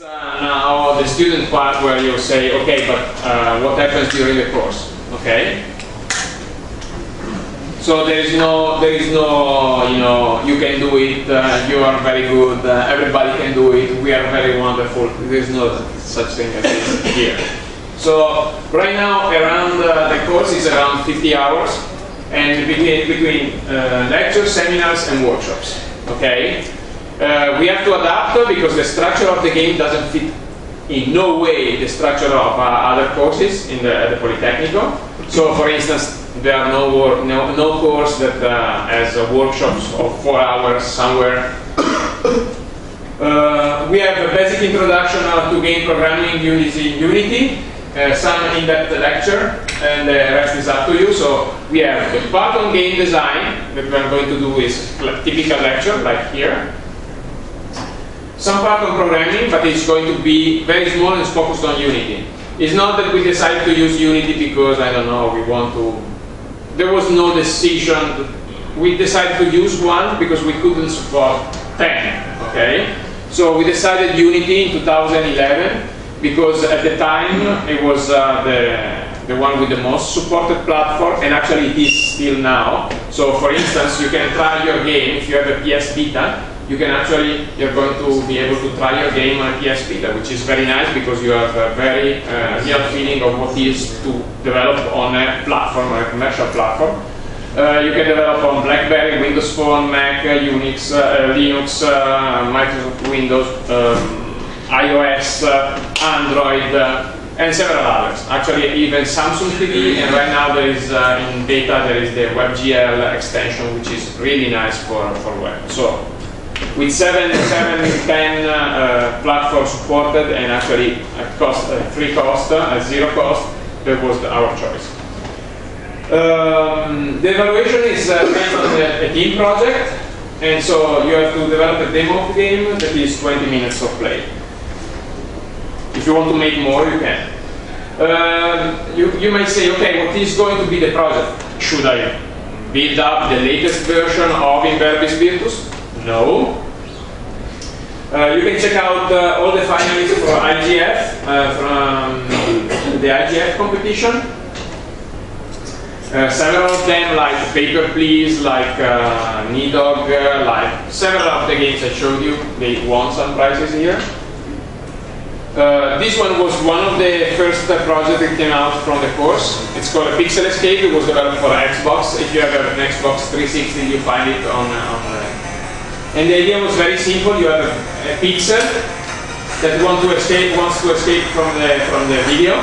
Uh, now the student part where you say, okay, but uh, what happens during the course? Okay. So there is no, there is no, you know, you can do it. Uh, you are very good. Uh, everybody can do it. We are very wonderful. There is no such thing as this here. So right now, around uh, the course is around 50 hours, and between between uh, lectures, seminars, and workshops. Okay. Uh, we have to adapt because the structure of the game doesn't fit in no way the structure of uh, other courses in the, the Politecnico. So, for instance, there are no, wor- no, no course that uh, has uh, workshops of four hours somewhere. Uh, we have a basic introduction uh, to game programming using Unity, uh, some in-depth lecture, and the rest is up to you. So we have the part on game design that we are going to do is typical lecture, like here. Some part on programming, but it's going to be very small and focused on Unity. It's not that we decided to use Unity because, I don't know, we want to... There was no decision. We decided to use one because we couldn't support 10, okay? So we decided Unity in 2011 because at the time it was uh, the, the one with the most supported platform and actually it is still now. So for instance, you can try your game if you have a PS Vita, you can actually, you're going to be able to try your game on PS which is very nice because you have a very uh, real feeling of what is to develop on a platform, on a commercial platform. Uh, you can develop on BlackBerry, Windows Phone, Mac, uh, Unix, uh, Linux, uh, Microsoft Windows, um, iOS, uh, Android, uh, and several others. Actually, even Samsung TV, and right now there is uh, in beta there is the WebGL extension, which is really nice for, for web. So with seven, seven, ten uh, uh, platforms supported, and actually at cost, uh, free cost, uh, zero cost, that was our choice. Um, the evaluation is uh, based on a, a team project, and so you have to develop a demo of the game that is 20 minutes of play. If you want to make more, you can. Um, you, you might say, okay, what is going to be the project? Should I build up the latest version of In Verbis Virtus? No. Uh, you can check out uh, all the finalists for IGF uh, from the IGF competition. Uh, several of them, like Paper Please, like uh, Nidhogg, uh, like several of the games I showed you, they won some prizes here. Uh, this one was one of the first uh, projects that came out from the course. It's called Pixel Escape. It was developed for Xbox. If you have an Xbox 360, you find it on. On and the idea was very simple. You have a, a pixel that want to escape, wants to escape from the from the video.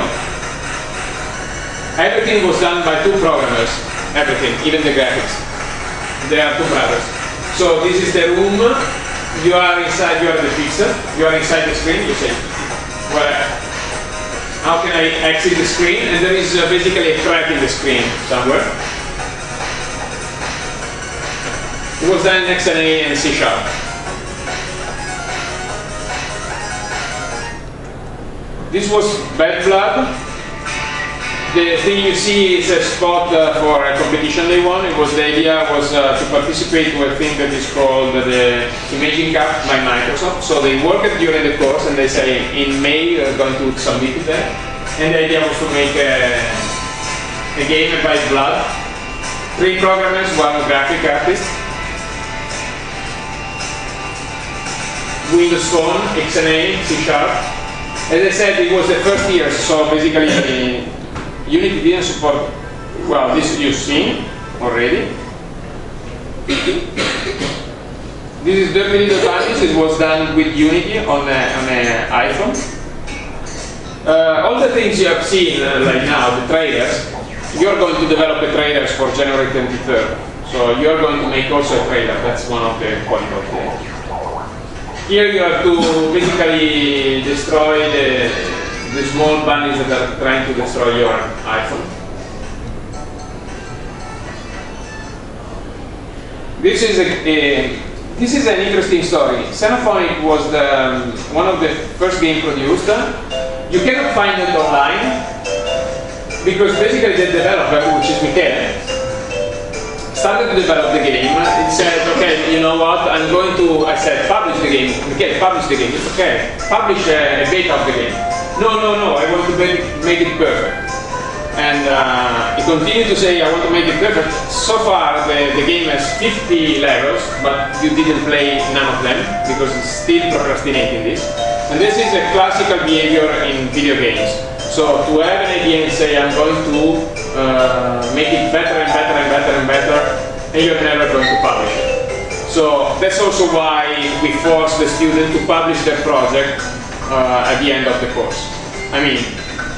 Everything was done by two programmers. Everything, even the graphics. They are two brothers. So this is the room. You are inside. You are the pixel. You are inside the screen. You say, well, how can I exit the screen? And there is uh, basically a crack in the screen somewhere. It was in XNA and C Sharp. This was Bad Blood. The thing you see is a spot uh, for a competition they won. It was the idea was uh, to participate to a thing that is called the Imagine Cup by Microsoft. So they worked during the course and they say in May we are going to submit it there. And the idea was to make a, a game by Blood. Three programmers, one graphic artist. Windows Phone, XNA, C Sharp. As I said, it was the first year, so basically Unity didn't support, well, this you've seen already. this is Little Bunnies, it was done with Unity on an iPhone. Uh, all the things you have seen uh, right now, the trailers, you're going to develop the trailers for January 23rd. So you're going to make also a trailer, that's one of the points of the here you have to basically destroy the, the small bunnies that are trying to destroy your iPhone. This is a, a this is an interesting story. Xenophonic was the, um, one of the first game produced. You cannot find it online because basically the developer, which is Michele, started to develop the game, it said, okay, you know what, I'm going to, I said, publish the game. Okay, publish the game, it's okay. Publish a, a beta of the game. No, no, no, I want to make it, make it perfect. And uh, he continued to say, I want to make it perfect. So far, the, the game has 50 levels, but you didn't play none of them, because it's still procrastinating this. And this is a classical behavior in video games. So to have an idea and say, I'm going to uh, make it better and better and better and better, and you're never going to publish it. So that's also why we force the student to publish their project uh, at the end of the course. I mean,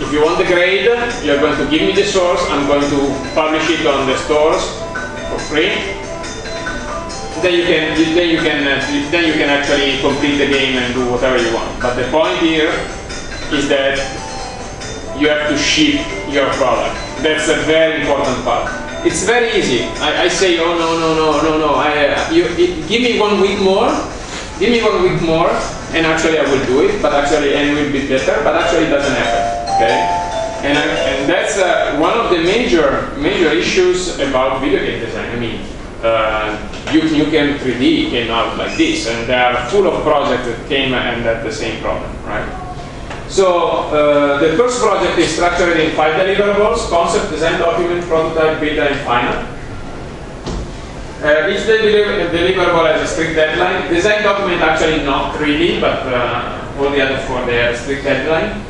if you want the grade, you're going to give me the source, I'm going to publish it on the stores for free. Then you can, then you can, uh, then you can actually complete the game and do whatever you want. But the point here is that you have to ship your product. That's a very important part. It's very easy. I, I say, oh no, no, no, no, no. I, uh, you, it, give me one week more. Give me one week more, and actually I will do it. But actually, and it will be better. But actually, it doesn't happen. Okay, and, and that's uh, one of the major major issues about video game design. I mean, uh, Duke Nukem 3D came out like this, and they are full of projects that came and had the same problem, right? So uh, the first project is structured in five deliverables: concept, design document, prototype, beta, and final. Uh, each deliverable has a strict deadline. Design document actually not really, but uh, all the other four they have a strict deadline.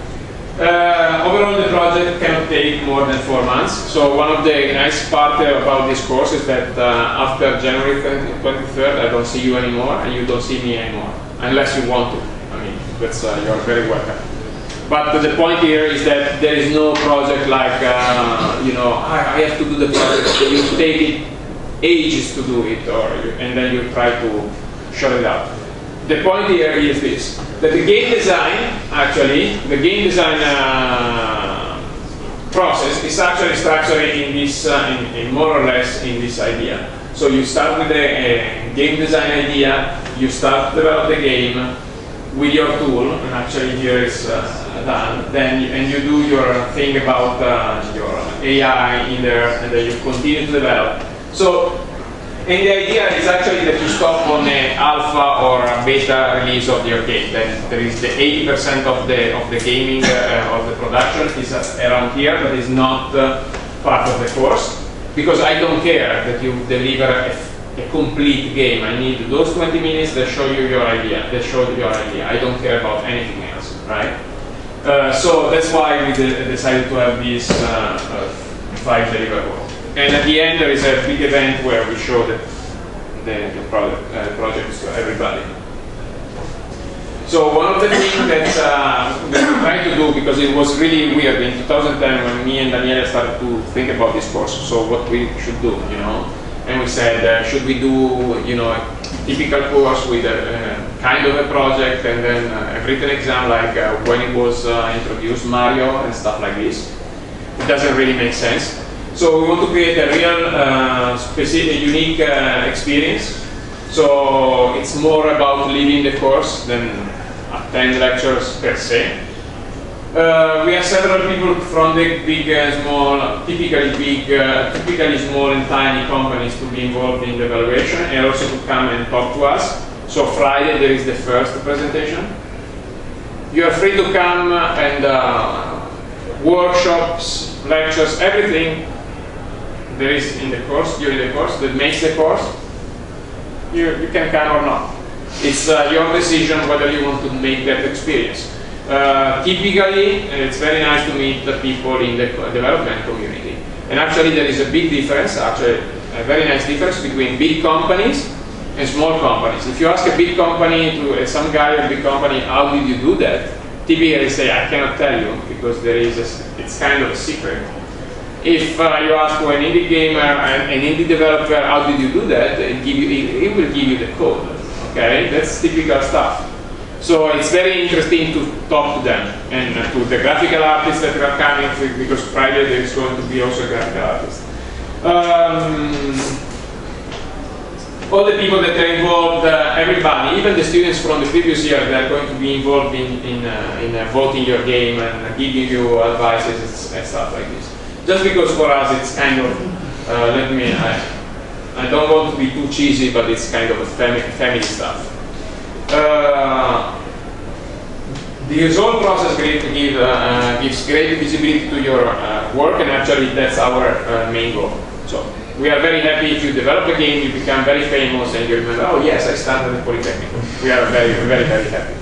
Uh, overall, the project cannot take more than four months. So one of the nice part about this course is that uh, after January 23rd, I don't see you anymore, and you don't see me anymore, unless you want to. I mean, that's uh, you're very welcome. But the point here is that there is no project like, uh, you know, I, I, have to do the project. You take it ages to do it, or and then you try to shut it up. the point here is this, that the game design, actually, the game design uh, process is actually structured in this, uh, in, in, more or less in this idea. So you start with a, a, game design idea, you start to develop the game with your tool, and actually here is uh, done, then you, and you do your thing about uh, your AI in there, and then you continue to develop. So and the idea is actually that you stop on the alpha or beta release of your game. Then there is the 80% of the of the gaming uh, of the production is around here, but is not uh, part of the course because I don't care that you deliver a, a, complete game. I need those 20 minutes that show you your idea. That show you your idea. I don't care about anything else, right? Uh, so that's why we de decided to have these uh, uh, five deliverables. And at the end, there is a big event where we show the, the, the uh, projects to everybody. So one of the things that, uh, that we tried to do, because it was really weird in 2010 when me and Daniele started to think about this course, so what we should do, you know, and we said, uh, should we do, you know, a typical course with a, kind of a project and then uh, a written exam like uh, when it was uh, introduced Mario and stuff like this. It doesn't really make sense. So we want to create a real, uh, specific, unique uh, experience. So it's more about living the course than attend lectures per se. Uh, we have several people from the big and small, typically big, uh, typically small and tiny companies to be involved in the evaluation and also to come and talk to us. So Friday there is the first presentation. You are free to come and uh, workshops, lectures, everything there is in the course, during the course, that makes the course, you, you can come or not. It's uh, your decision whether you want to make that experience. Uh, typically, it's very nice to meet the people in the development community. And actually, there is a big difference, actually, a very nice difference between big companies and small companies. If you ask a big company, to uh, some guy in a big company, how did you do that? Typically, say, I cannot tell you because there is a, it's kind of a secret if uh, you ask for an indie gamer and an indie developer, how did you do that? It, give you, it, it, will give you the code. Okay, that's typical stuff. So it's very interesting to talk to them and uh, to the graphical artists that are coming because Friday there is going to be also a graphical artist. Um, all the people that are involved, uh, everybody, even the students from the previous year, they are going to be involved in, in, uh, in uh, voting your game and giving you advices and stuff like this just because for us it's kind of, uh, let me, I, I don't want to be too cheesy, but it's kind of a family, family stuff. Uh, the whole process give, uh, gives great visibility to your uh, work, and actually that's our uh, main goal. So we are very happy if you develop a game, you become very famous, and you remember, oh yes, I started at Polytechnic. We are very, very, very happy.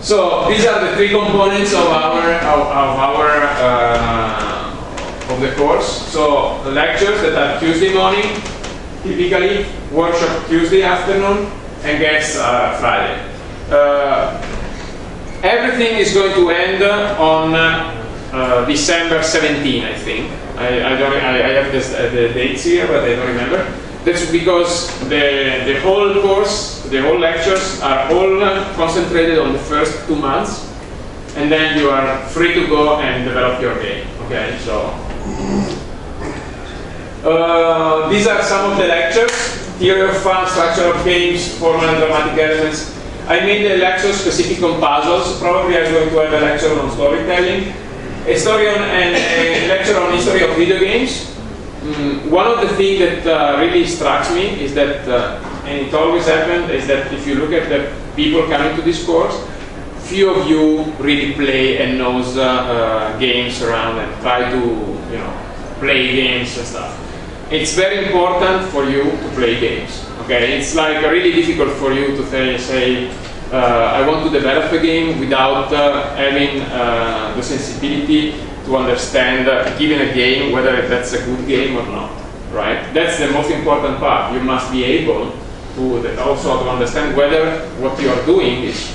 So these are the three components of our of, of our uh, of the course. So the lectures that are Tuesday morning, typically workshop Tuesday afternoon, and guests uh, Friday. Uh, everything is going to end on uh, December 17, I think. I, I don't. I, I have this, uh, the dates here, but I don't remember. That's because the, the whole course, the whole lectures are all concentrated on the first two months, and then you are free to go and develop your game. Okay, so uh, these are some of the lectures: theory of fun, structure of games, formal and dramatic elements. I made a lecture specific on puzzles. Probably I'm going to have a lecture on storytelling, a story on and a lecture on history of video games. Mm, one of the things that uh, really strikes me is that, uh, and it always happened, is that if you look at the people coming to this course, few of you really play and knows uh, uh, games around and try to, you know, play games and stuff. It's very important for you to play games. Okay, it's like really difficult for you to say, uh, I want to develop a game without uh, having the sensibility to understand, uh, given a game, whether that's a good game or not, right? That's the most important part. You must be able to also to understand whether what you are doing is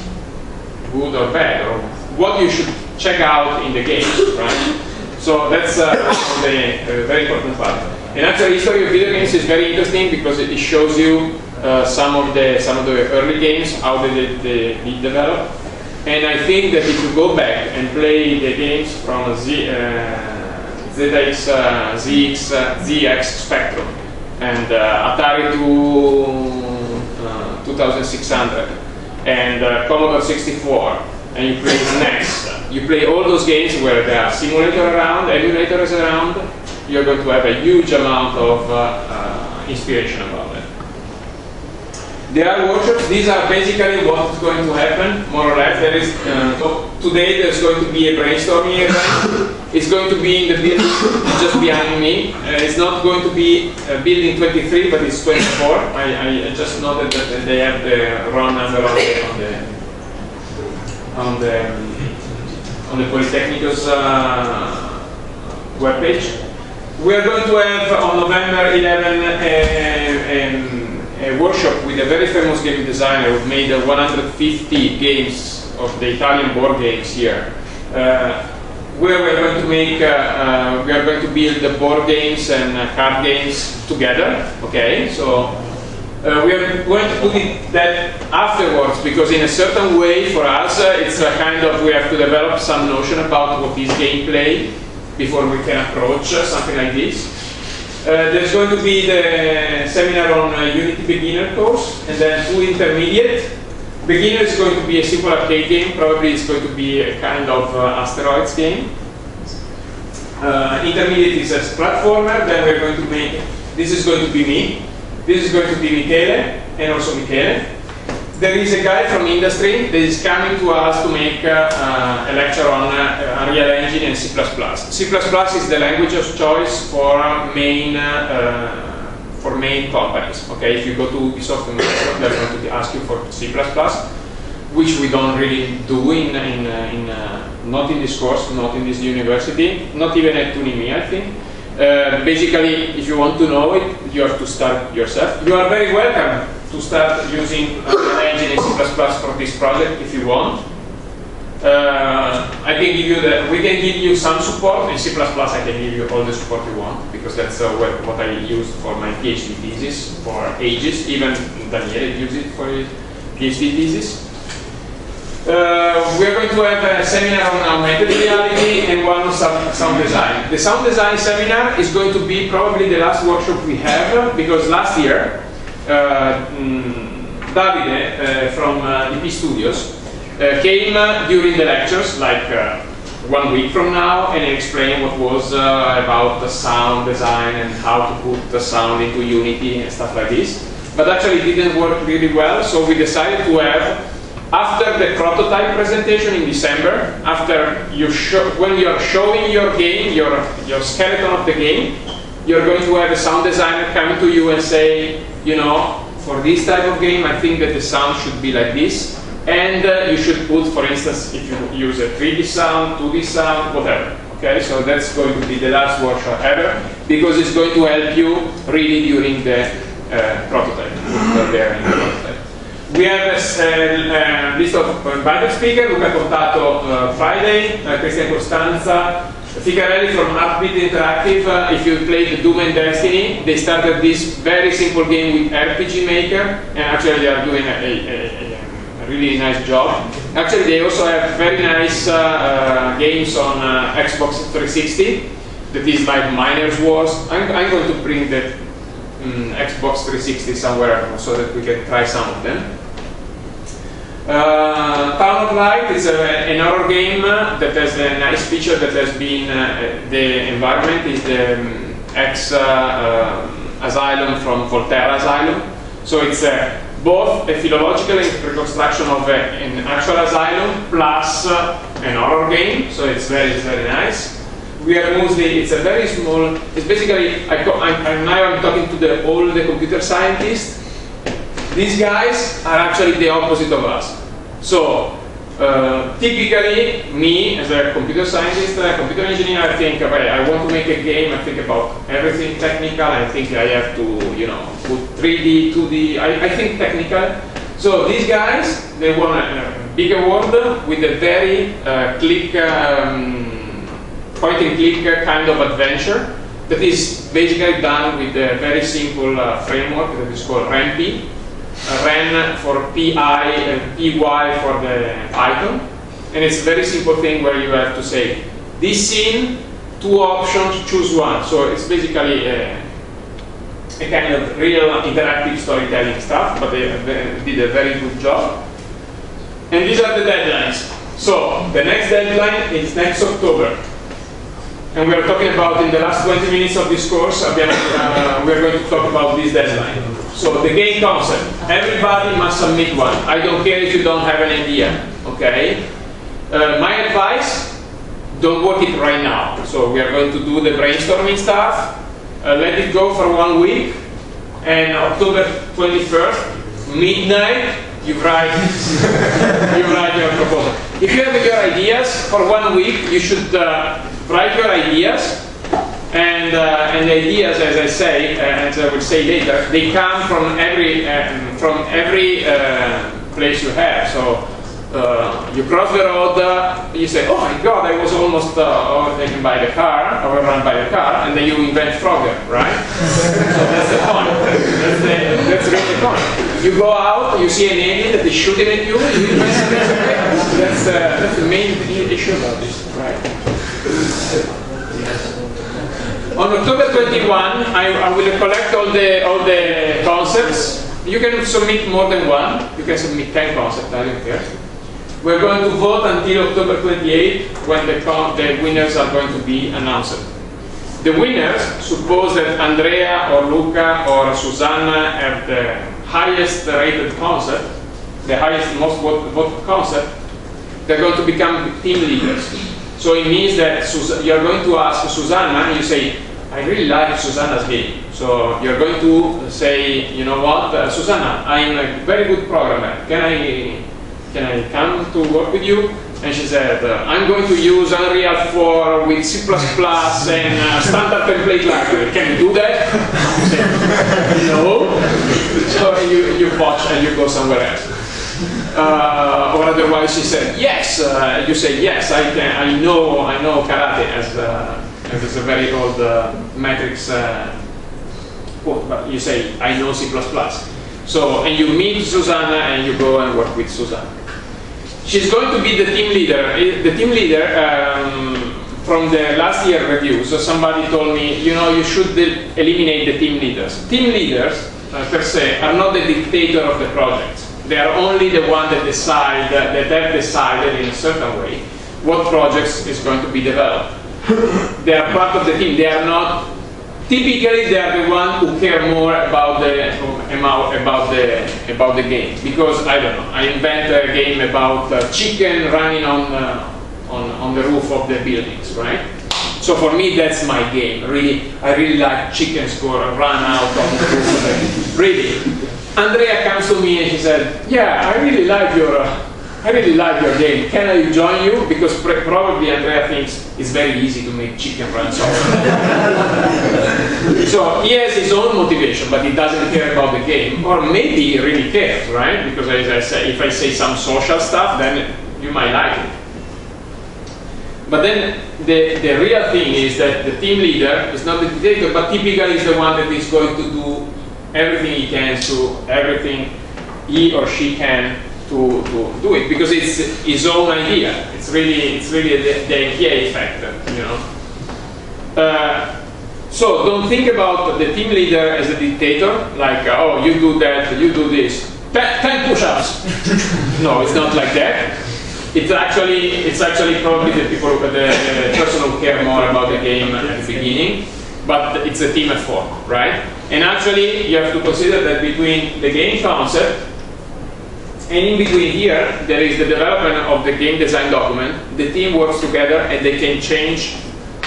good or bad, or what you should check out in the game, right? So that's uh, the uh, very important part. And actually, history of video games is very interesting because it shows you uh, some of the some of the early games, how they, they, they develop, and I think that if you go back and play the games from Z, uh, ZX, uh, ZX, uh, ZX Spectrum and uh, Atari uh, 2600 and Commodore 64 and you play NES, you play all those games where there are simulators around, emulators around, you're going to have a huge amount of inspiration about it. there are workshops. These are basically what is going to happen, more or less. There is uh, so today. There's going to be a brainstorming event. It's going to be in the building just behind me. Uh, it's not going to be uh, building 23, but it's 24. I, I, just noted that they have the wrong number on the on the on the, on the Polytechnicus uh, webpage. We are going to have on November 11 uh, um, a workshop with a very famous game designer who made uh, 150 games of the Italian board games here. Uh, where we're going to make, uh, uh we are going to build the board games and uh, card games together. Okay, so uh, we are going to put it that afterwards because in a certain way for us it's a kind of we have to develop some notion about what is gameplay before we can approach something like this. Uh, there's going to be the seminar on uh, Unity beginner course, and then two intermediate. Beginner is going to be a simple arcade game, probably it's going to be a kind of uh, asteroids game. Uh, intermediate is a platformer, then we're going to make, this is going to be me, this is going to be Michele, and also Michele there is a guy from industry that is coming to us to make uh, uh, a lecture on uh, Unreal Engine and C++. C++ is the language of choice for main uh, for main companies. Okay, if you go to Ubisoft and Microsoft, they're going to ask you for C++, which we don't really do in in, uh, in uh, not in this course, not in this university, not even at Unimi, I think. basically, if you want to know it, you have to start yourself. You are very welcome to start using an Engine in C++ for this project if you want. Uh, I can give you the, we can give you some support. In C++, I can give you all the support you want because that's uh, what, what, I used for my PhD thesis for ages. Even Daniele used it for his PhD thesis. Uh, we are going to have a seminar on augmented reality and one on sound, sound design. The sound design seminar is going to be probably the last workshop we have because last year Davide uh, from uh, DP Studios came during the lectures, like one week from now and explain what was uh, about the sound design and how to put the sound into Unity and stuff like this. But actually it didn't work really well, so we decided to have, after the prototype presentation in December, after you show, when you're showing your game, your, your skeleton of the game, you're going to have a sound designer come to you and say, you know, for this type of game, I think that the sound should be like this. And uh, you should put, for instance, if you use a 3D sound, 2D sound, whatever. Okay, so that's going to be the last workshop ever because it's going to help you really during the uh, prototype. We have a, a list of invited speakers. Luca Contato uh, Friday, uh, Cristian Costanza, Ficarelli from Heartbit Interactive, uh, if you played Doom and Destiny, they started this very simple game with RPG Maker, and actually they are doing a, a, a really nice job. Actually, they also have very nice uh, uh, games on uh, Xbox 360, that is like Miners Wars. I'm, I'm going to bring the um, Xbox 360 somewhere so that we can try some of them. Uh, Town of Light is a, an horror game that has a nice feature that has been uh, the environment is the um, ex uh, um, asylum from Volterra Asylum. So it's uh, both a philological reconstruction of an actual asylum plus uh, an horror game. So it's very, very nice. We are mostly, it's a very small, it's basically, I, I, now I'm talking to the, all the computer scientists these guys are actually the opposite of us. So, uh, typically, me as a computer scientist, a computer engineer, I think, okay, I want to make a game, I think about everything technical, I think I have to, you know, put 3D, 2D, I, I think technical. So these guys, they want a, a bigger world with a very uh, click, um, point and click kind of adventure that is basically done with a very simple uh, framework that is called Ren'Py ren for pi and py for the Python. And it's a very simple thing where you have to say, this scene, two options, choose one. So it's basically a, a kind of real interactive storytelling stuff, but they, uh, they did a very good job. And these are the deadlines. So the next deadline is next October. And we are talking about, in the last 20 minutes of this course, uh, we are going to talk about this deadline. So the game concept, everybody must submit one. I don't care if you don't have an idea, okay? Uh, my advice, don't work it right now. So we are going to do the brainstorming stuff, uh, let it go for one week, and October 21st, midnight, you write, you write your proposal. If you have your ideas for one week, you should uh, write your ideas, and, uh, and the ideas, as I say, uh, as I will say later, they come from every, um, from every uh, place you have. So uh, you cross the road, uh, you say, oh my god, I was almost uh, overtaken by the car, overrun by the car, and then you invent Frogger, right? so that's the point. That's, the, that's really the point. You go out, you see an alien that is shooting at you, you invent that's, that's the main issue about this, right? On October 21, I, I, will collect all the all the concepts. You can submit more than one. You can submit 10 concepts, I don't care. We're going to vote until October 28 when the, the winners are going to be announced. The winners, suppose that Andrea or Luca or Susanna have the highest rated concept, the highest, most voted concept, they're going to become team leaders. So it means that you're going to ask Susanna, and you say, I really like Susanna's game. So you're going to say, you know what, uh, Susanna, I'm a very good programmer. Can I, can I come to work with you? And she said, I'm going to use Unreal 4 with C++ and uh, standard template library. Can you do that? say, no. So you, you watch and you go somewhere else. Uh, or otherwise she said yes. Uh, you say yes. I can. I know. I know karate as uh, as a very old uh, matrix uh, quote. But you say I know C++. So and you meet Susanna and you go and work with Susanna. She's going to be the team leader. Eh, the team leader. Um, from the last year review, so somebody told me, you know, you should eliminate the team leaders. Team leaders, uh, per se, are not the dictator of the project they are only the one that decide, that have decided in a certain way. what projects is going to be developed. they are part of the team. They are not typically they are the one who care more about the about the about the game because I don't know I invent a game about uh, chicken running on uh, on on the roof of the buildings right so for me that's my game really I really like chickens go run out on the roof really Andrea comes to me and she said yeah I really like your uh, I really like your game. Can I join you? Because probably Andrea thinks it's very easy to make chicken run so he has his own motivation, but he doesn't care about the game. Or maybe he really cares, right? Because as I say, if I say some social stuff, then you might like it. But then the, the real thing is that the team leader is not the dictator, but typically is the one that is going to do everything he can to everything he or she can to, to do it because it's his own idea. It's really it's really the, the IKEA effect, you know. Uh, so don't think about the team leader as a dictator, like oh you do that, you do this, ten, push-ups. no, it's not like that. It's actually it's actually probably the people the, the person who care more about the game at the beginning, but it's a team effort, right? And actually you have to consider that between the game concept and in between here, there is the development of the game design document. The team works together and they can change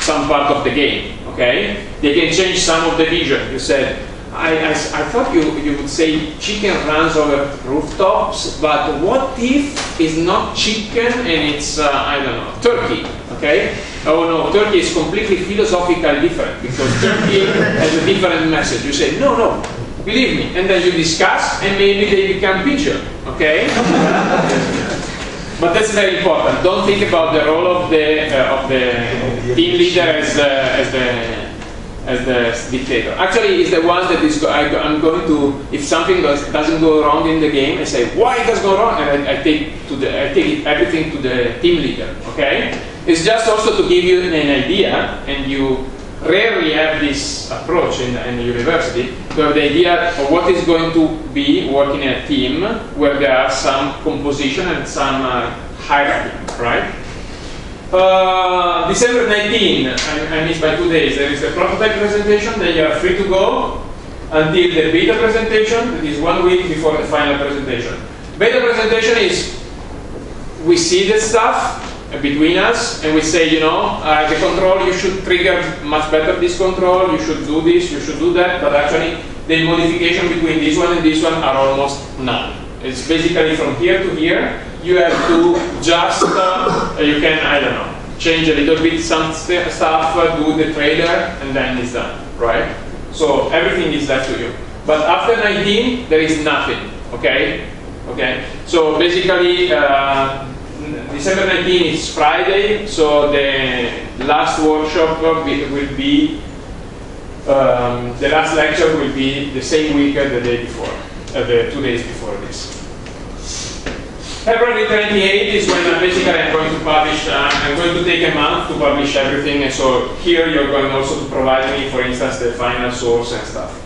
some part of the game, okay? They can change some of the vision. You said, I, I, I, thought you, you would say chicken runs over rooftops, but what if it's not chicken and it's, uh, I don't know, turkey, okay? Oh no, turkey is completely philosophically different because turkey has a different message. You say, no, no, believe me. And then you discuss and maybe they become pigeon, okay? but that's very important. Don't think about the role of the uh, of the team leader as uh, as the as the dictator. Actually, is the one that is go I, am going to if something does, doesn't go wrong in the game, I say why it does go wrong, and I, I take to the I take everything to the team leader. Okay, it's just also to give you an idea, and you rarely have this approach in, in the university to have the idea of what is going to be working in a team where there are some composition and some uh, hierarchy, right? Uh, December 19, I, I missed by two days, there is the prototype presentation, then you are free to go until the beta presentation, that is one week before the final presentation. Beta presentation is, we see the stuff, between us and we say, you know, uh, the control, you should trigger much better this control, you should do this, you should do that, but actually the modification between this one and this one are almost none. It's basically from here to here, you have to just, uh, you can, I don't know, change a little bit some st stuff, uh, do the trailer, and then it's done, right? So everything is left to you. But after 19, there is nothing, okay? Okay, so basically, uh, December 19 is Friday, so the last workshop will be, um, the last lecture will be the same week as the day before, uh, the two days before this. February 28 is when uh, basically I'm going to publish, uh, I'm going to take a month to publish everything, and so here you're going also to provide me, for instance, the final source and stuff.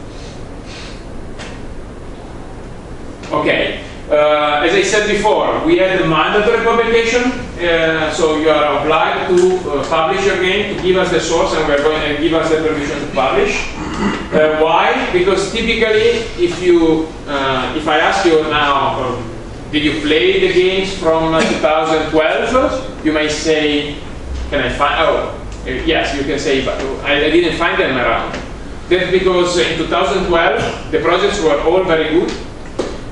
Okay, uh, as I said before, we had a mandatory publication, uh, so you are obliged to uh, publish your game, to give us the source, and we're going to give us the permission to publish. Uh, why? Because typically, if you, uh, if I ask you now, um, did you play the games from 2012? You may say, can I find? Oh, yes, you can say, but I, I didn't find them around. That's because in 2012 the projects were all very good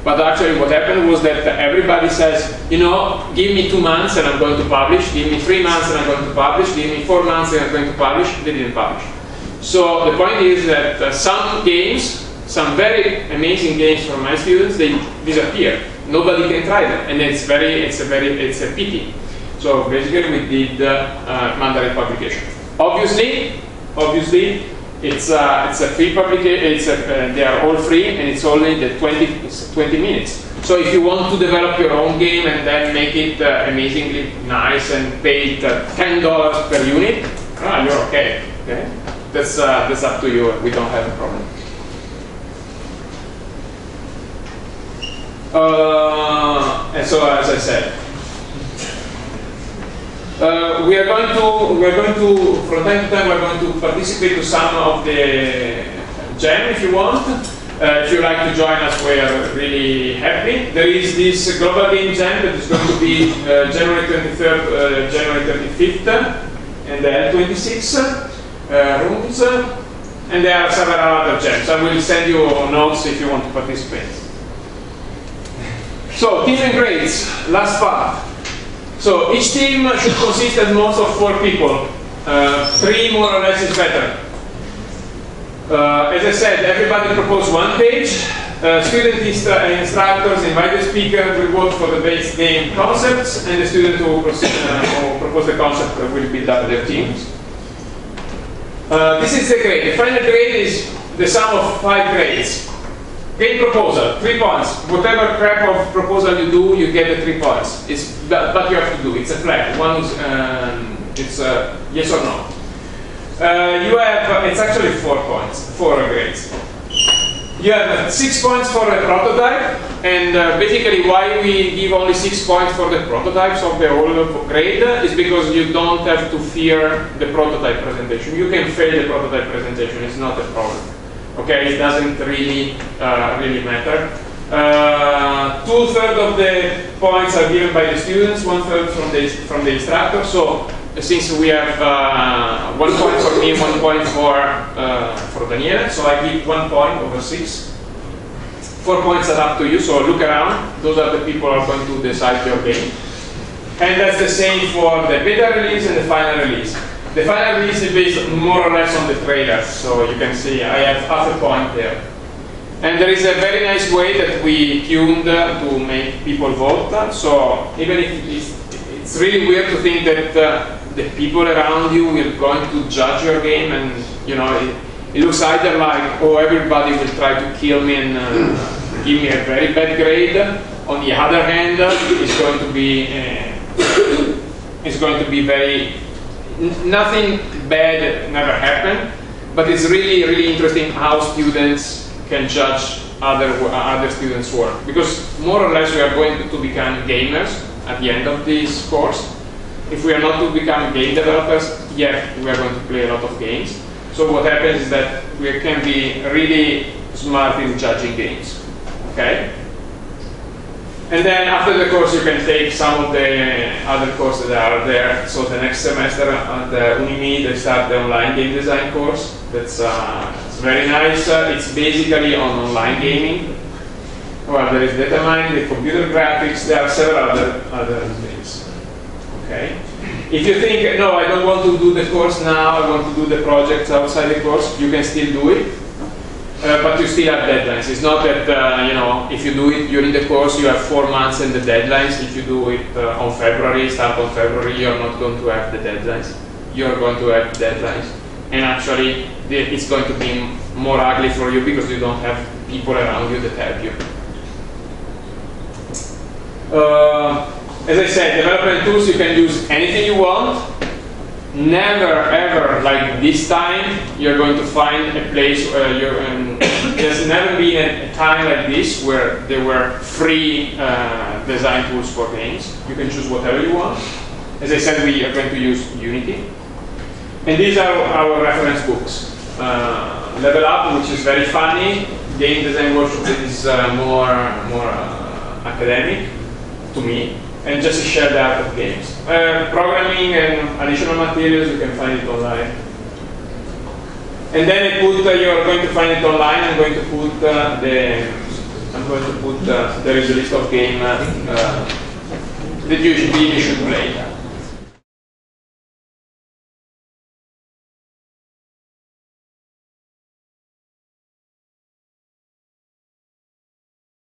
but actually what happened was that everybody says, you know, give me two months and I'm going to publish, give me three months and I'm going to publish, give me four months and I'm going to publish. They didn't publish. So the point is that uh, some games, some very amazing games from my students, they disappear. Nobody can try them, and it's very, it's a very, it's a pity. So basically, we did uh, uh, mandatory publication. Obviously, obviously, it's a, uh, it's a free publication, it's a, uh, they are all free and it's only the 20, 20 minutes. So if you want to develop your own game and then make it uh, amazingly nice and pay it uh, $10 per unit, ah, you're okay. okay? That's, uh, that's up to you. We don't have a problem. And so, as I said, Uh, we are going to we are going to from time to time we are going to participate to some of the jam if you want. Uh, if you like to join us, we are really happy. There is this global game jam that is going to be uh, January 23rd, uh, January 35th, and the L26 uh, rooms, and there are several other jams. I will send you notes if you want to participate. So, team grades, last part. So each team should consist at most of four people. Uh, three more or less is better. Uh, as I said, everybody proposed one page. Uh, student instru instructors invite the speaker will vote for the base game concepts, and the student who, uh, who propose the concept will build up their teams. Uh, this is the grade. The final grade is the sum of five grades. Game proposal, three points. Whatever crap of proposal you do, you get the three points. It's but you have to do. It's a flag. One is um, it's a yes or no. Uh, you have it's actually four points, four grades. You have six points for a prototype, and uh, basically why we give only six points for the prototypes of the whole grade is because you don't have to fear the prototype presentation. You can fail the prototype presentation; it's not a problem. Okay, it doesn't really uh, really matter. Uh, two thirds of the points are given by the students, one third from the from the instructor. So since we have uh, one point for me, one point for uh, for Daniele, so I give one point over six. Four points are up to you. So look around; those are the people who are going to decide your game. And that's the same for the beta release and the final release. The final release is more or less on the trailer, so you can see I have half a point there. And there is a very nice way that we tuned uh, to make people vote. So even if it's, it's really weird to think that uh, the people around you are going to judge your game, and you know it, it, looks either like oh everybody will try to kill me and uh, give me a very bad grade. On the other hand, it's going to be uh, it's going to be very nothing bad never happened, but it's really, really interesting how students can judge other, uh, other students' work. Because more or less we are going to become gamers at the end of this course. If we are not to become game developers, yet we are going to play a lot of games. So what happens is that we can be really smart in judging games. Okay? And then after the course, you can take some of the other courses that are there. So the next semester at the Unimi, they start the online game design course. That's uh, it's very nice. Uh, it's basically on online gaming. Well, there is data mining, the computer graphics. There are several other other things. Okay. If you think, no, I don't want to do the course now. I want to do the projects outside the course. You can still do it. Uh, but you still have deadlines. It's not that, uh, you know, if you do it during the course, you have four months and the deadlines. If you do it uh, on February, start on February, you're not going to have the deadlines. You're going to have deadlines. And actually, it's going to be more ugly for you because you don't have people around you that help you. Uh, as I said, development tools, you can use anything you want never ever like this time you're going to find a place where you're um, there's never been a, a, time like this where there were free uh, design tools for games. You can choose whatever you want. As I said we are going to use Unity. And these are our reference books. Uh, Level Up which is very funny. Game Design Workshop is uh, more more uh, academic to me and Jesse Schell's art of games. Uh, programming and additional materials, you can find it online. And then I put, uh, you're going to find it online, I'm going to put uh, the, I'm going to put, uh, there is a list of games uh, uh, that you should, you should play.